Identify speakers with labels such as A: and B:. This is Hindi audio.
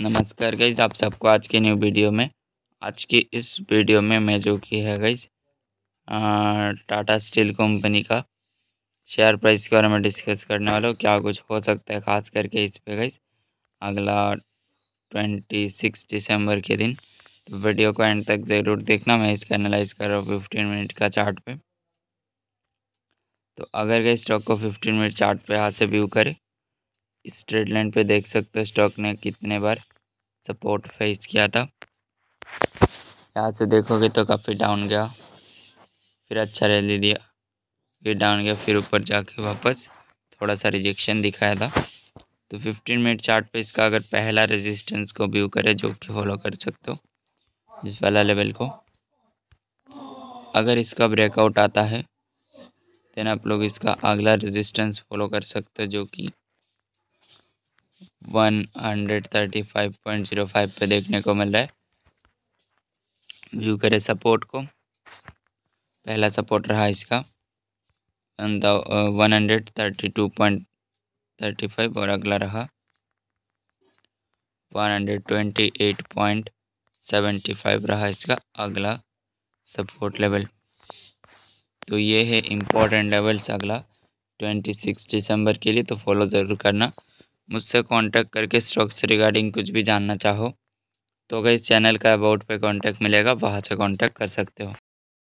A: नमस्कार गईज आप सबको आज की न्यू वीडियो में, आज की इस वीडियो में मैं जो की है गाइज़ टाटा स्टील कंपनी का शेयर प्राइस के बारे में डिस्कस करने वाला हूँ। क्या कुछ हो सकता है खास करके इस पे गाइज़ अगला ट्वेंटी सिक्स दिसंबर के दिन। तो वीडियो को एंड तक ज़रूर देखना। मैं इसका एनालाइज कर रहा हूँ फिफ्टीन मिनट का चार्ट पे। तो अगर गई स्टॉक को फिफ्टीन मिनट चार्ट पे यहाँ से व्यू करें स्ट्रेट लाइन पे देख सकते हो स्टॉक ने कितने बार सपोर्ट फेस किया था। यहाँ से देखोगे तो काफ़ी डाउन गया, फिर अच्छा रैली दिया, फिर डाउन गया, फिर ऊपर जाके वापस थोड़ा सा रिजेक्शन दिखाया था। तो 15 मिनट चार्ट पे इसका अगर पहला रेजिस्टेंस को व्यू करें, जो कि फॉलो कर सकते हो, इस वाला लेवल को, अगर इसका ब्रेकआउट आता है देन आप लोग इसका अगला रेजिस्टेंस फॉलो कर सकते हो, जो कि one hundred thirty five point zero five पे देखने को मिल रहा है। व्यू करें सपोर्ट को। पहला सपोर्ट रहा इसका। One hundred thirty two point thirty five और अगला रहा। One hundred twenty eight point seventy five रहा इसका। अगला सपोर्ट लेवल तो ये है इम्पोर्टेंट लेवल्स अगला। ट्वेंटी सिक्स दिसंबर के लिए तो फॉलो ज़रूर करना। मुझसे कांटेक्ट करके स्टॉक से रिगार्डिंग कुछ भी जानना चाहो तो अगर इस चैनल का अबाउट पे कांटेक्ट मिलेगा, वहाँ से कांटेक्ट कर सकते हो।